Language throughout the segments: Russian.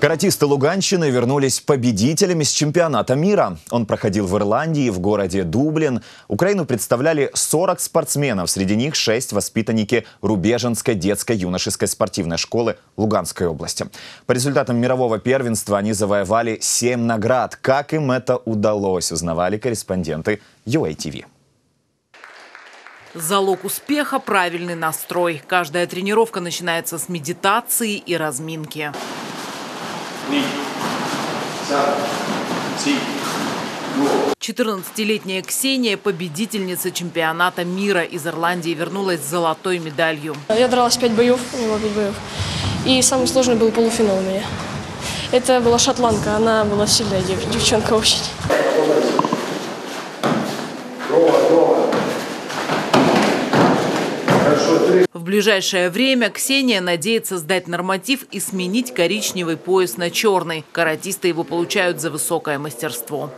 Каратисты Луганщины вернулись победителями с чемпионата мира. Он проходил в Ирландии, в городе Дублин. Украину представляли 40 спортсменов, среди них 6 воспитанники Рубеженской детской юношеской спортивной школы Луганской области. По результатам мирового первенства они завоевали 7 наград. Как им это удалось, узнавали корреспонденты UATV. Залог успеха – правильный настрой. Каждая тренировка начинается с медитации и разминки. 14-летняя Ксения – победительница чемпионата мира из Ирландии, вернулась с золотой медалью. Я дралась 5 боев, у него 5 боев. И самый сложный был полуфинал у меня. Это была шотландка, она была сильная девчонка очень. В ближайшее время Ксения надеется сдать норматив и сменить коричневый пояс на черный. Каратисты его получают за высокое мастерство.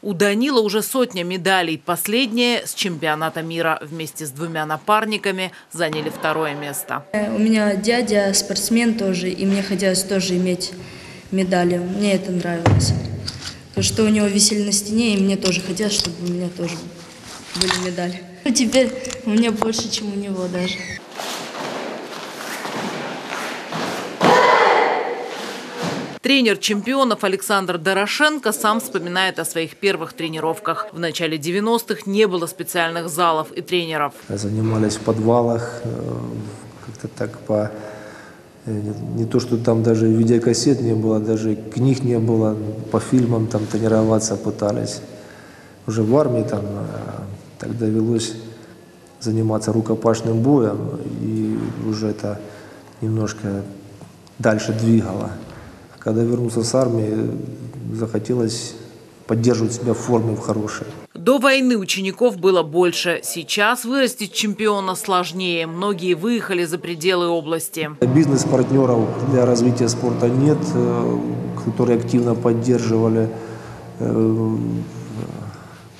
У Данила уже сотня медалей. Последняя с чемпионата мира. Вместе с двумя напарниками заняли второе место. У меня дядя спортсмен тоже, и мне хотелось тоже иметь медали. Мне это нравилось. То, что у него висели на стене, и мне тоже хотелось, чтобы у меня тоже были медали. Ну, теперь у меня больше, чем у него даже. Тренер чемпионов Александр Дорошенко сам вспоминает о своих первых тренировках. В начале 90-х не было специальных залов и тренеров. Занимались в подвалах, э, как-то так по... Э, не то, что там даже видеокассет не было, даже книг не было, по фильмам там тренироваться пытались. Уже в армии там э, так довелось заниматься рукопашным боем, и уже это немножко дальше двигало. А когда вернулся с армии, захотелось поддерживать себя в форме в хорошей. До войны учеников было больше. Сейчас вырастить чемпиона сложнее. Многие выехали за пределы области. Бизнес-партнеров для развития спорта нет, э, которые активно поддерживали.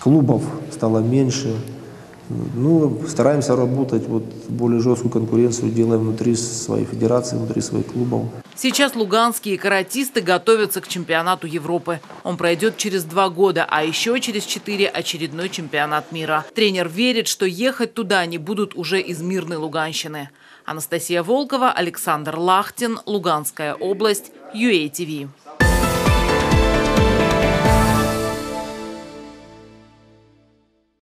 Клубов стало меньше. Ну, стараемся работать, вот более жесткую конкуренцию делаем внутри своей федерации, внутри своих клубов. Сейчас луганские каратисты готовятся к чемпионату Европы. Он пройдет через два года, а еще через четыре очередной чемпионат мира. Тренер верит, что ехать туда они будут уже из мирной Луганщины. Анастасия Волкова, Александр Лахтин, Луганская область, UATV.